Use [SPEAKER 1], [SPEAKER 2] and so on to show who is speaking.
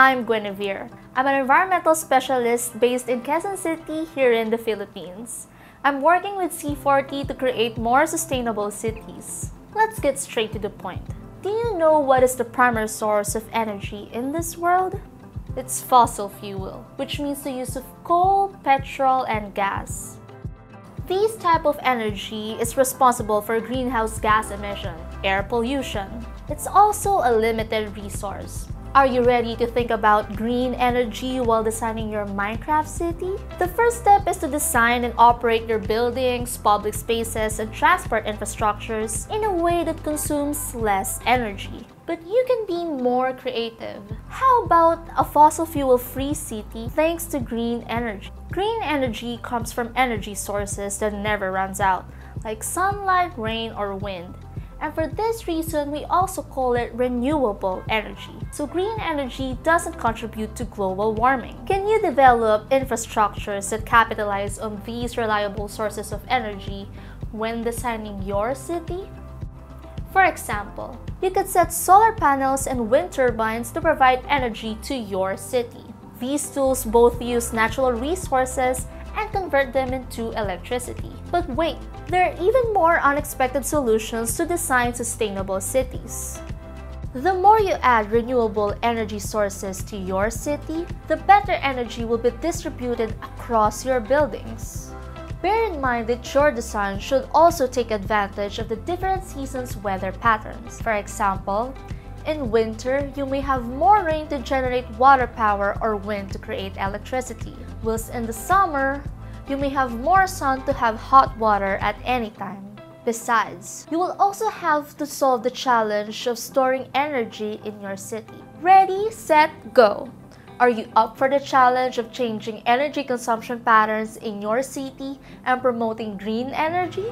[SPEAKER 1] I'm Guinevere. I'm an environmental specialist based in Quezon City here in the Philippines. I'm working with C40 to create more sustainable cities. Let's get straight to the point. Do you know what is the primary source of energy in this world? It's fossil fuel, which means the use of coal, petrol, and gas. This type of energy is responsible for greenhouse gas emission, air pollution. It's also a limited resource. Are you ready to think about green energy while designing your Minecraft city? The first step is to design and operate your buildings, public spaces, and transport infrastructures in a way that consumes less energy. But you can be more creative. How about a fossil fuel free city thanks to green energy? Green energy comes from energy sources that never runs out, like sunlight, rain, or wind. And for this reason, we also call it renewable energy. So green energy doesn't contribute to global warming. Can you develop infrastructures that capitalize on these reliable sources of energy when designing your city? For example, you could set solar panels and wind turbines to provide energy to your city. These tools both use natural resources and convert them into electricity. But wait, there are even more unexpected solutions to design sustainable cities. The more you add renewable energy sources to your city, the better energy will be distributed across your buildings. Bear in mind that your design should also take advantage of the different seasons' weather patterns. For example, in winter, you may have more rain to generate water power or wind to create electricity, whilst in the summer, you may have more sun to have hot water at any time. Besides, you will also have to solve the challenge of storing energy in your city. Ready, set, go! Are you up for the challenge of changing energy consumption patterns in your city and promoting green energy?